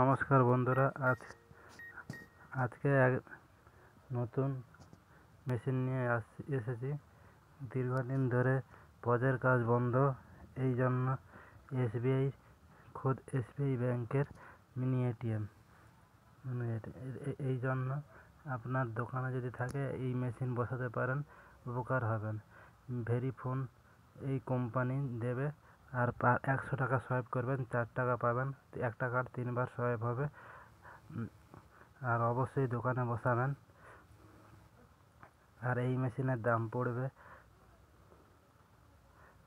নমস্কার বন্ধুরা, আজ, আজকে এক নতুন মেশিন নিয়ে এসেছি। দীর্ঘদিন ধরে পজের কাজ বন্ধ, এই জন্য এসবিআই খোদ এসবিআই ব্যাংকের মিনি এটিএম। এই জন্য আপনার দোকানে যদি থাকে, এই মেশিন বসাতে পারেন, উপকার হবেন। ভেরিফোন এই কোম্পানি দেবে আর একশো টাকা সোয়াইপ করবেন, চার টাকা পাবেন। এক টাকার তিনবার সোয়াইপ হবে। আর অবশ্যই দোকানে বসাবেন। আর এই মেশিনের দাম পড়বে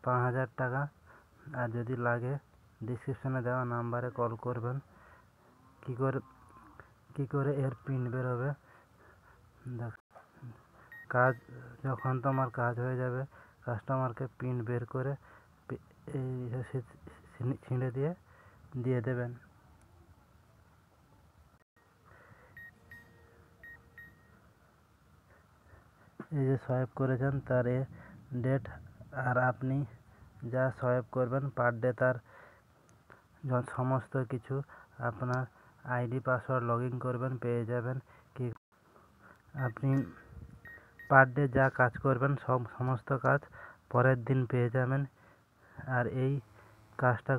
পাঁচ হাজার টাকা। আর যদি লাগে ডিসক্রিপশনে দেওয়া নাম্বারে কল করবেন। কী করে কী করে এর প্রিন্ট বেরোবে? দেখ কাজ যখন তোমার কাজ হয়ে যাবে কাস্টমারকে প্রিন্ট বের করে ছিঁড়ে- দিয়ে দিয়ে দেবেন। এই যে সোয়াইপ করেছেন, তার এ ডেট, আর আপনি যা সোয়াইপ করবেন পার ডে, তার সমস্ত কিছু আপনার আইডি, পাসওয়ার্ড লগ করবেন, পেয়ে যাবেন। কি আপনি পার ডে যা কাজ করবেন, সব সমস্ত কাজ পরের দিন পেয়ে যাবেন। আর এই কাজটা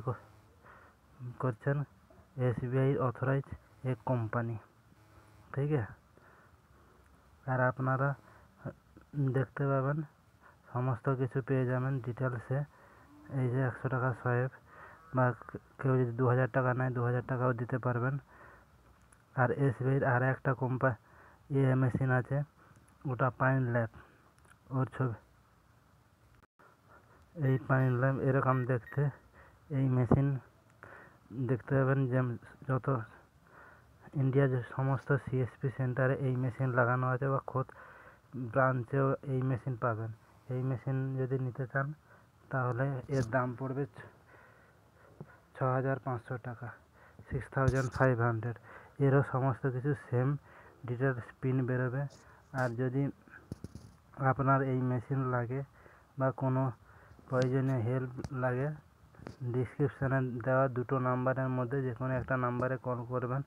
করছেন এসবিআই অথরাইজ এক কোম্পানি। ঠিক আছে? আর আপনারা দেখতে পাবেন, সমস্ত কিছু পেয়ে যাবেন ডিটেলসে এই যে একশো টাকা সোয়াইপ বা কেউ যদি দু হাজার টাকা নেয়, দু হাজার টাকাও দিতে পারবেন। আর এসবিআইয়ের আর একটা কোম্পানি ইয়ে মেশিন আছে, ওটা পাইন ল্যাব ওর ছবি এই পাইন ল্যাব এরকম দেখতে, এই মেশিন দেখতে পাবেন যে যত ইন্ডিয়ার যে সমস্ত সিএসপি সেন্টারে এই মেশিন লাগানো আছে বা খোদ ব্রাঞ্চেও এই মেশিন পাবেন। এই মেশিন যদি নিতে চান, তাহলে এর দাম পড়বে ছ- হাজার পাঁচশো টাকা সিক্স থাউজেন্ড ফাইভ হান্ড্রেড এরও সমস্ত কিছু সেম ডিটেলস পিন বেরোবে। আর যদি আপনার এই মেশিন লাগে বা কোনো প্রয়োজনীয় হেল্প লাগে। ডিসক্রিপশানে দেওয়া দুটো নাম্বারের মধ্যে যে কোনো একটা নাম্বারে কল করবেন।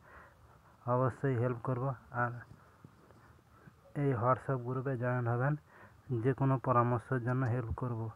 অবশ্যই হেল্প করব। আর এই হোয়াটসঅ্যাপ গ্রুপে জয়েন হবেন। যে কোনো পরামর্শের জন্য হেল্প করব।